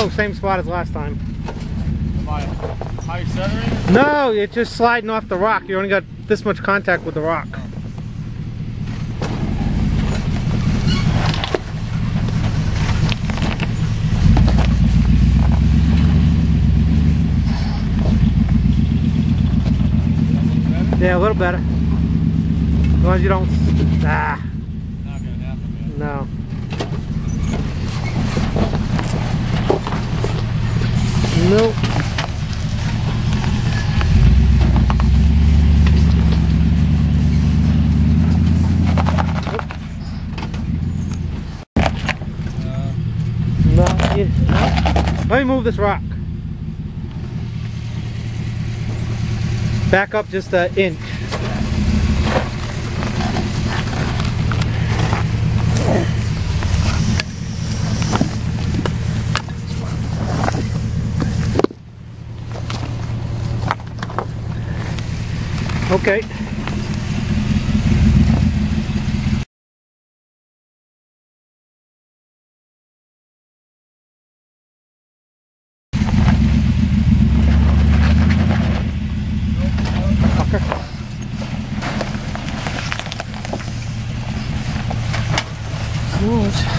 Oh, same spot as last time. Am I high? No, it's just sliding off the rock. You only got this much contact with the rock. Yeah, a little better. As long as you don't. Ah, Not gonna happen, man. no. No, you- Let me move this rock. Back up just an inch. Okay. Good.